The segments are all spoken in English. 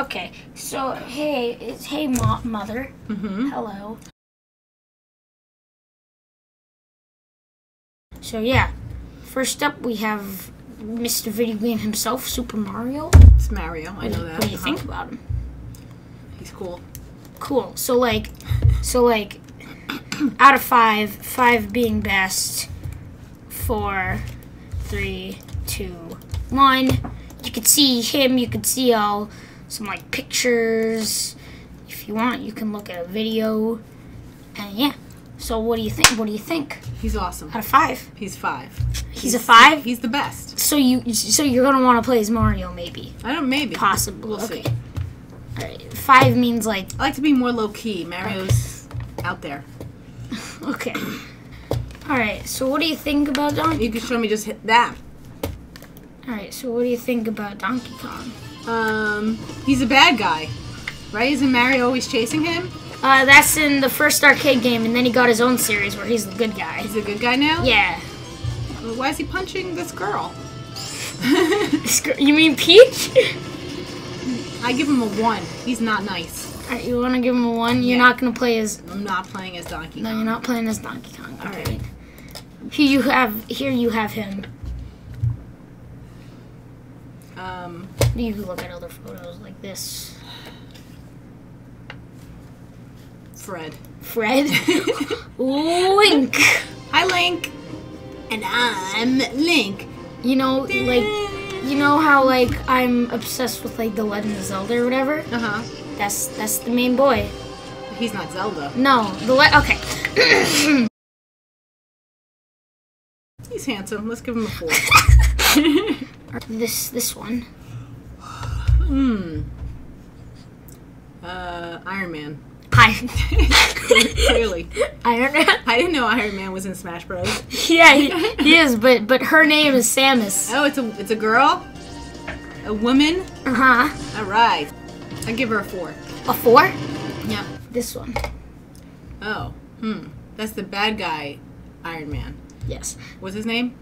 Okay, so hey, it's hey mo- mother. Mm-hmm. Hello. So yeah, first up we have Mr. Video Game himself, Super Mario. It's Mario. I know that. What do you Uh-huh. think about him? He's cool. Cool. So like, so like, out of five, five being best, four, three, two, one. You could see him. You could see all some like pictures. If you want, you can look at a video. And yeah. So what do you think? What do you think? He's awesome. Out of five, He's five. he's a five. He's the best. So you, so you're gonna want to play as Mario, maybe, I don't maybe. possibly. We'll okay. see. All right. Five means like I like to be more low key. Mario's out there. okay. All right. So what do you think about Donkey? Kong? You can show me just hit that. All right. So what do you think about Donkey Kong? Um, he's a bad guy, right? Isn't Mario always chasing him? Uh, that's in the first arcade game, and then he got his own series where he's the good guy. He's a good guy now. Yeah. Why is he punching this girl? You mean Peach? I give him a one. He's not nice. All right. You want to give him a one? You're Yeah. not gonna play as. I'm not playing as Donkey Kong. No, you're not playing as Donkey Kong. All Okay. right. Here you have. Here you have him. Um, You can look at other photos like this. Fred. Fred. Link. Hi, Link. And I'm Link. You know, like, you know how like I'm obsessed with like the Legend of Zelda or whatever. Uh huh. That's that's the main boy. He's not Zelda. No, the le- okay. He's handsome. Let's give him a four. this this one. Hmm. Uh, Iron Man. Hi. Clearly. Iron Man. I didn't know Iron Man was in Smash Bros. Yeah, he, he is, but but her name is Samus. Oh, it's a it's a girl, a woman. Uh huh. All right, I give her a four. A four. Yep. This one. Oh, hmm. That's the bad guy, Iron Man. Yes. What's his name?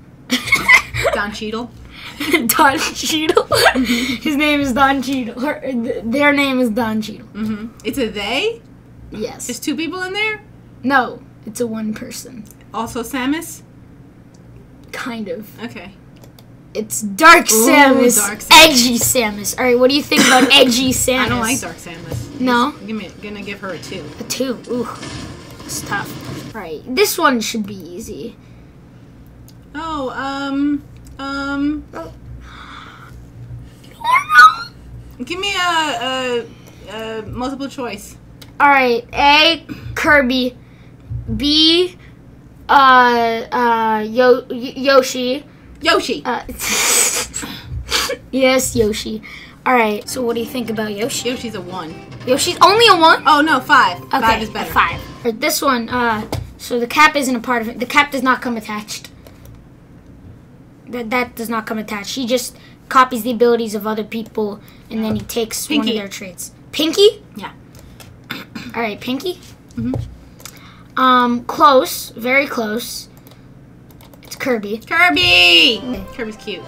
Don Cheadle. Don Cheadle. His name is Don Cheadle. Her, th- their name is Don Cheadle. Mm-hmm. It's a they. Yes. There's two people in there. No, it's a one person. Also Samus. Kind of. Okay. It's Dark Ooh, Samus. Dark Samus. Edgy Samus. All right, what do you think about Edgy Samus? I don't like Dark Samus. No? Give me, gonna give her a two. A two. Ooh, it's tough. All right, this one should be easy. Oh, um, um, give me a, a, a multiple choice. All right, A. Kirby. B. Uh, uh, Yo- Y- Yoshi. Yoshi. Uh, yes, Yoshi. All right. So, what do you think about Yoshi? Yoshi's a one. Yoshi's only a one. Oh no, five. Okay, Five is better. five. Right, this one. Uh, so the cap isn't a part of it. The cap does not come attached. That that does not come attached. He just copies the abilities of other people, and then he takes one of Pinky. their traits. Pinky. Yeah. All right, Pinky. Mhm. Um, close, very close. It's Kirby. Kirby. Kirby's cute.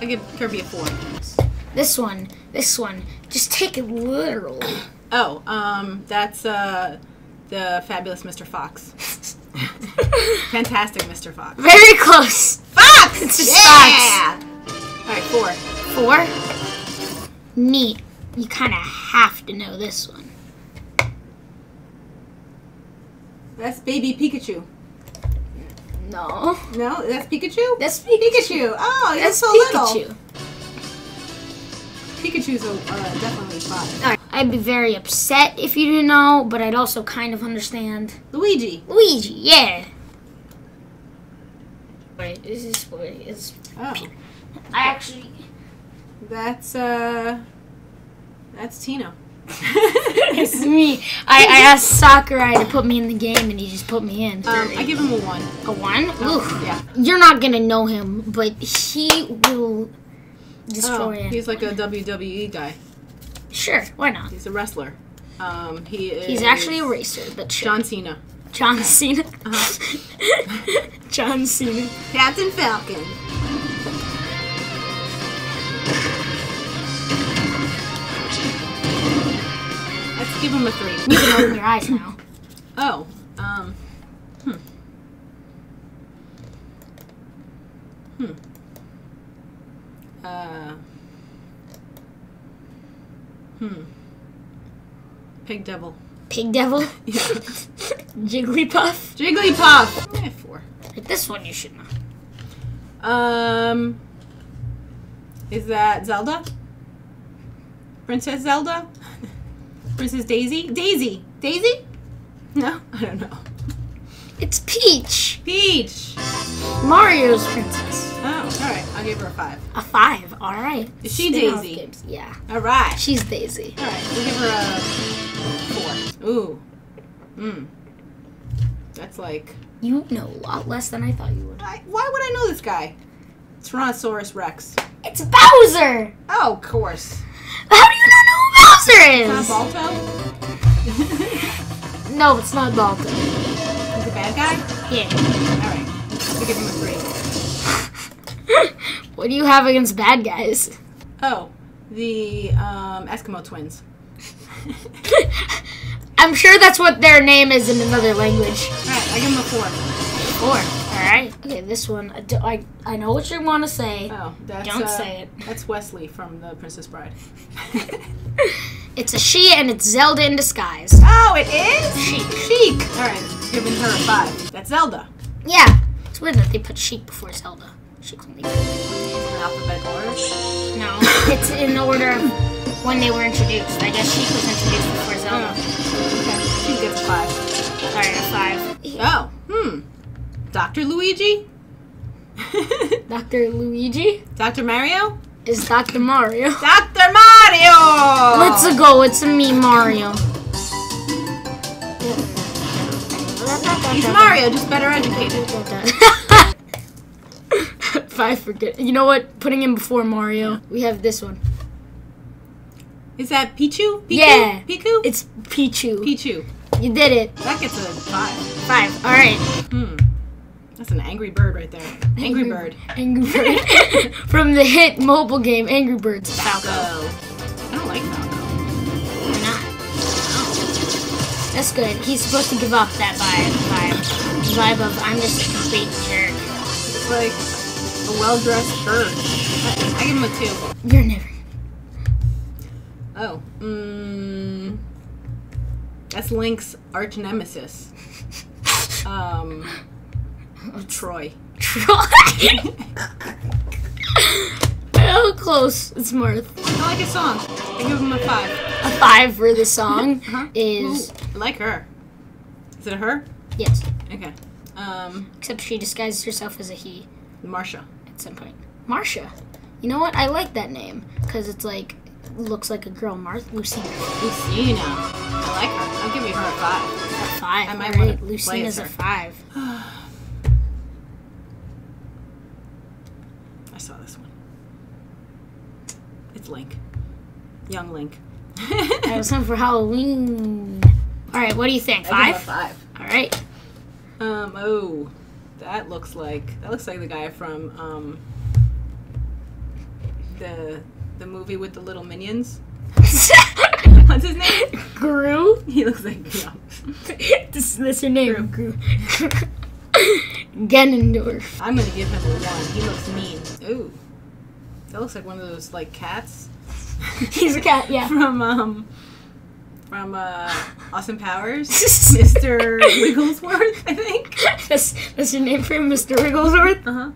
I give Kirby a four. This one, this one. Just take it literally. Oh, um, that's uh, the fabulous Mr. Fox. Fantastic Mr. Fox. Very close. Fox. It's just yeah. All right, four. Four. Neat. You kind of have to know this one. That's baby Pikachu. No. No, that's Pikachu. That's Pikachu. Oh, you're That's so Pikachu. little. Pikachu's a, uh, definitely five. Alright, I'd be very upset if you didn't know, but I'd also kind of understand. Luigi. Luigi, yeah. Wait, is this boy is Oh, I actually that's uh, that's Tino. it's me. I, I asked Sakurai to put me in the game and he just put me in. Um, I give him a one. a one? Oof. Yeah. You're not gonna know him, but he will Oh, destroy it. he's like a WWE guy. Sure, why not? He's a wrestler. Um, he is. He's actually a racer, but sure. John Cena. John Cena. Uh-huh. John Cena. Captain Falcon. Let's give him a three. You can open your eyes now. Oh, um, hmm. Hmm. Uh. Hmm. Pig devil. Pig devil. Yeah. Jigglypuff. Jigglypuff. Eh, four. Like this one you should know. Um. Is that Zelda? Princess Zelda? Princess Daisy? Daisy! Daisy? No, I don't know. It's Peach. Peach! Mario's princess. Oh, alright. I'll give her a five. A five. All right. Is she Daisy? Yeah. Alright. She's Daisy. Alright, we'll give her a. Ooh. Mmm. That's like. You know a lot less than I thought you would. I, why would I know this guy? Tyrannosaurus Rex. It's Bowser. Oh, of course. How do you not know who Bowser Not is? Balto? No, it's not Balto. He's a bad guy? Yeah. Alright. We'll give him a three. What do you have against bad guys? Oh, the um, Eskimo twins. I'm sure that's what their name is in another language. Alright, I give him a four. Four. All right. Okay, this one. I, do- I, I know what you want to say. Oh, that's Don't uh, say it. That's Wesley from the Princess Bride. It's a she and it's Zelda in disguise. oh, it is? Sheik. Sheik. Alright, giving her a five. That's Zelda. Yeah. It's weird that they put Sheik before Zelda. Sheik's only. In alphabetical order. No, it's in order of when they were introduced. I guess Sheik was introduced before Zelda. Okay, she gets a five. Sorry, a five. Oh, hmm. Dr. Luigi? Dr. Luigi Dr. Mario? is Dr. Mario. Dr. Mario! Let's go. It's a me, Mario. He's Mario, just better educated. Five for good. You know what? Putting him before Mario. We have this one. Is that Pichu? Pichu? Yeah. Piku? It's Pichu. Pichu. You did it. That gets a five. Five. All right. Hmm. That's an angry bird right there. Angry bird. Angry Bird. From the hit mobile game Angry Birds. Falco. Falco. I don't like Falco. Why not? That's good. He's supposed to give off that vibe. Vibe. Vibe of I'm just a complete jerk. It's like a well-dressed bird. I, I give him a two. You're never. Oh. Mmm. That's Link's arch nemesis. Um. Troy. Troy. oh, close. It's Marth. I like his song. I give him a five. A five for the song Uh-huh. is Ooh, I like her. Is it a her? yes. Okay. Um. Except she disguises herself as a he Marsha. at some point. Marsha. You know what? I like that name because it's like looks like a girl. Marth Lucina. Lucina. I like her. I'll give you her a five. A five. I might right. Lucina's as a five. I saw this one. It's Link. Young Link. I was home for Halloween. All right. What do you think? I give a Five. five. All right. Um. Oh, that looks like that looks like the guy from um. The the movie with the little minions. What's his name? Gru. He looks like yeah. this, that's your name. Gru. Ganondorf. I'm gonna give him a one. He looks mean. Ooh, that looks like one of those like cats He's a cat. Yeah. from um from uh Austin Powers. Mr. Wigglesworth, I think. that's, that's your name for him, Mr. Wigglesworth. Uh huh.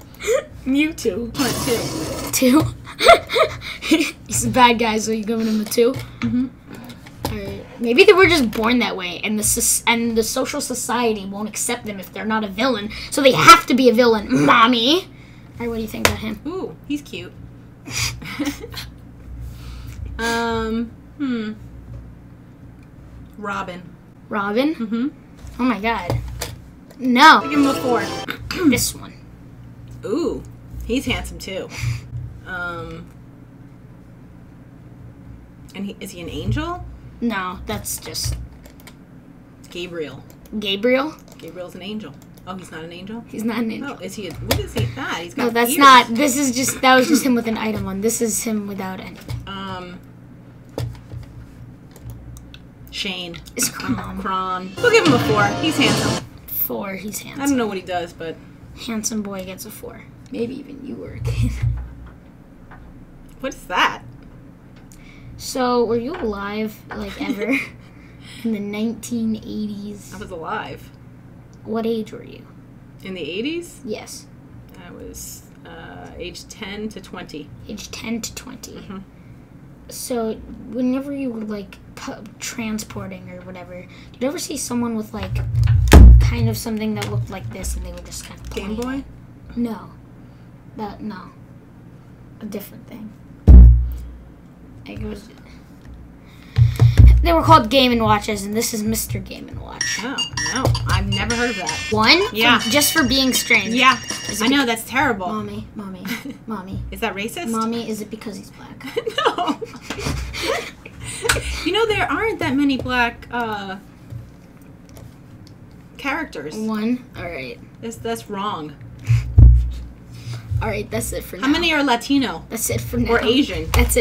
Mewtwo. What two? Two. He's a bad guy, so you're giving him a 2 Mm-hmm. Alright. Maybe they were just born that way, and the and the social society won't accept them if they're not a villain, so they have to be a villain. Mommy. All right, what do you think about him? Ooh, he's cute. um. Hmm. Robin. Robin. Mm-hmm. Oh my God. No, Give him a four. this one. Ooh, he's handsome too. Um. And he, is he an angel? No, that's just Gabriel. Gabriel. Gabriel's an angel. Oh, he's not an angel. He's not an angel. Oh, is he? A, what is he? That he's got. No, that's ears. not. This is just. That was just him with an item on. This is him without anything. Um. Shane. Is Chrom. Kron. We'll give him a four. He's handsome. Four. He's handsome. I don't know what he does, but Handsome boy gets a four. Maybe even you were a kid. what is that? So, were you alive, like, ever? In the 1980s? I was alive What age were you? in the 80s. Yes. I was uh, age 10 to 20. Age 10 to 20. Mhm. So, whenever you were, like, pu- transporting or whatever, did you ever see someone with, like, kind of something that looked like this and they were just kind of Game Boy. it? No. That, no. A different thing. Like, it was. They were called Game and Watches, and this is Mr. Game and Watch. Oh no, I've never heard of that. One? Yeah. just for being strange. Yeah, I know that's terrible. Mommy, mommy, mommy, Is that racist? mommy. Is it because he's black? no. you know there aren't that many black uh, characters. One. All right. That's that's wrong. All right. That's it for now. How many are Latino That's it for now. or Asian? That's it.